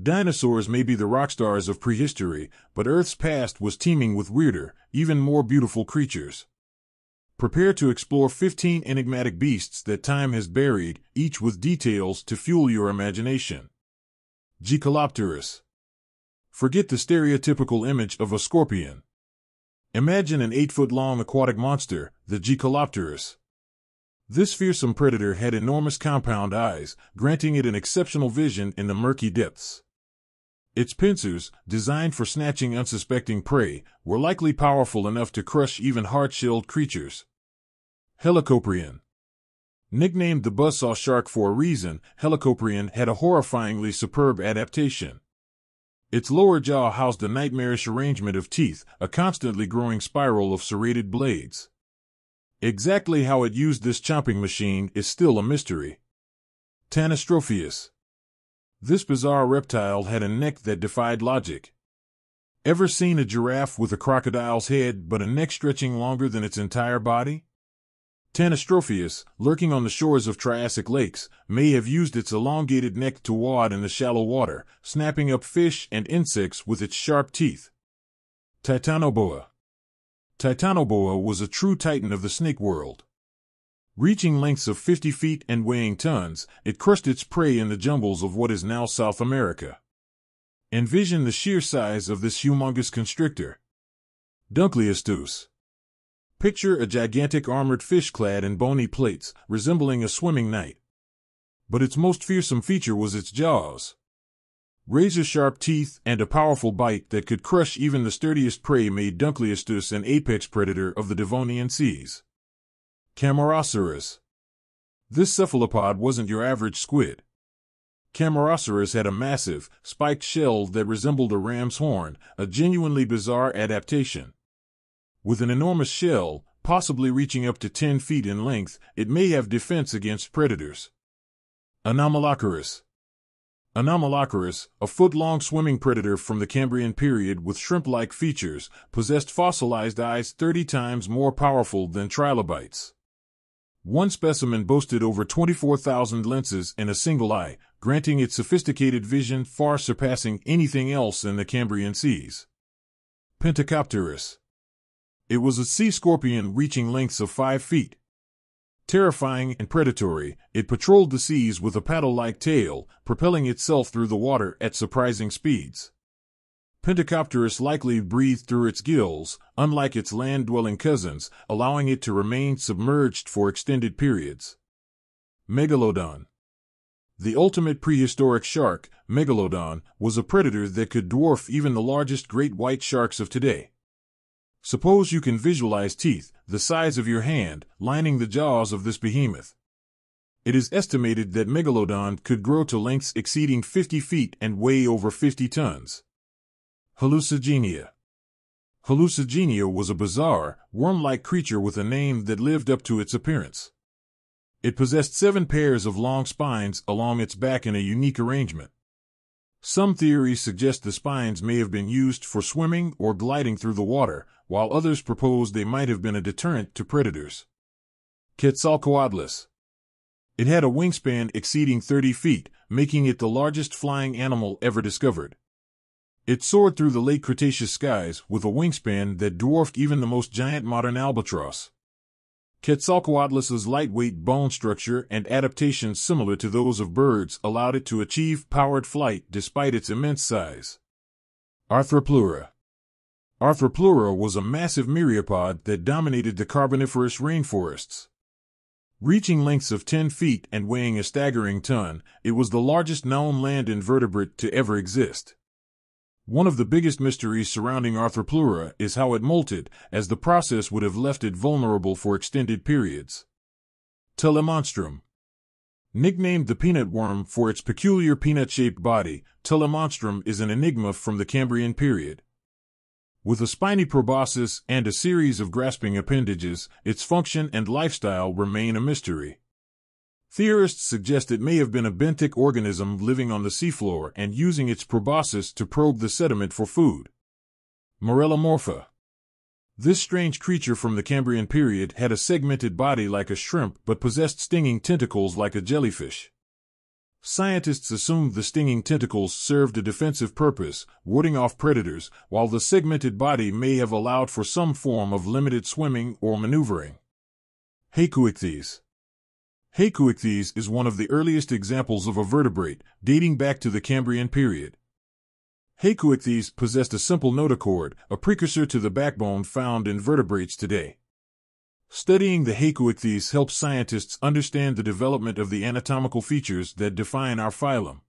Dinosaurs may be the rock stars of prehistory, but Earth's past was teeming with weirder, even more beautiful creatures. Prepare to explore 15 enigmatic beasts that time has buried, each with details to fuel your imagination. Jaekelopterus. Forget the stereotypical image of a scorpion. Imagine an 8 foot long aquatic monster, the Jaekelopterus. This fearsome predator had enormous compound eyes, granting it an exceptional vision in the murky depths. Its pincers, designed for snatching unsuspecting prey, were likely powerful enough to crush even hard-shelled creatures. Helicoprion Nicknamed the buzzsaw shark for a reason, Helicoprion had a horrifyingly superb adaptation. Its lower jaw housed a nightmarish arrangement of teeth, a constantly growing spiral of serrated blades. Exactly how it used this chomping machine is still a mystery. Tanystropheus This bizarre reptile had a neck that defied logic. Ever seen a giraffe with a crocodile's head but a neck stretching longer than its entire body? Tanystropheus, lurking on the shores of Triassic lakes, may have used its elongated neck to wad in the shallow water, snapping up fish and insects with its sharp teeth. Titanoboa Titanoboa was a true titan of the snake world. Reaching lengths of 50 feet and weighing tons, it crushed its prey in the jungles of what is now South America. Envision the sheer size of this humongous constrictor. Dunkleosteus Picture a gigantic armored fish clad in bony plates, resembling a swimming knight. But its most fearsome feature was its jaws. Razor sharp teeth and a powerful bite that could crush even the sturdiest prey made Dunkleosteus an apex predator of the Devonian seas. Camarasaurus. This cephalopod wasn't your average squid. Camarasaurus had a massive, spiked shell that resembled a ram's horn, a genuinely bizarre adaptation. With an enormous shell, possibly reaching up to 10 feet in length, it may have defense against predators. Anomalocaris. Anomalocaris, a foot-long swimming predator from the Cambrian period with shrimp-like features, possessed fossilized eyes 30 times more powerful than trilobites. One specimen boasted over 24,000 lenses in a single eye, granting it sophisticated vision far surpassing anything else in the Cambrian seas. Pentecopterus it was a sea scorpion reaching lengths of five feet. Terrifying and predatory, it patrolled the seas with a paddle-like tail, propelling itself through the water at surprising speeds. Pentecopterus likely breathed through its gills, unlike its land-dwelling cousins, allowing it to remain submerged for extended periods. Megalodon The ultimate prehistoric shark, Megalodon, was a predator that could dwarf even the largest great white sharks of today. Suppose you can visualize teeth, the size of your hand, lining the jaws of this behemoth. It is estimated that Megalodon could grow to lengths exceeding 50 feet and weigh over 50 tons. Hallucigenia Hallucigenia was a bizarre, worm-like creature with a name that lived up to its appearance. It possessed seven pairs of long spines along its back in a unique arrangement. Some theories suggest the spines may have been used for swimming or gliding through the water, while others propose they might have been a deterrent to predators. Quetzalcoatlus. It had a wingspan exceeding 30 feet, making it the largest flying animal ever discovered. It soared through the late Cretaceous skies with a wingspan that dwarfed even the most giant modern albatross. Quetzalcoatlus's lightweight bone structure and adaptations similar to those of birds allowed it to achieve powered flight despite its immense size. Arthropleura Arthropleura was a massive myriapod that dominated the Carboniferous rainforests. Reaching lengths of 10 feet and weighing a staggering ton, it was the largest known land invertebrate to ever exist. One of the biggest mysteries surrounding Arthropleura is how it molted, as the process would have left it vulnerable for extended periods. Tullimonstrum Nicknamed the peanut worm for its peculiar peanut-shaped body, Tullimonstrum is an enigma from the Cambrian period. With a spiny proboscis and a series of grasping appendages, its function and lifestyle remain a mystery. Theorists suggest it may have been a benthic organism living on the seafloor and using its proboscis to probe the sediment for food. Marrellomorpha This strange creature from the Cambrian period had a segmented body like a shrimp but possessed stinging tentacles like a jellyfish. Scientists assumed the stinging tentacles served a defensive purpose, warding off predators, while the segmented body may have allowed for some form of limited swimming or maneuvering. Haikouichthys Haikouichthys is one of the earliest examples of a vertebrate, dating back to the Cambrian period. Haikouichthys possessed a simple notochord, a precursor to the backbone found in vertebrates today. Studying the Haikouichthys helps scientists understand the development of the anatomical features that define our phylum.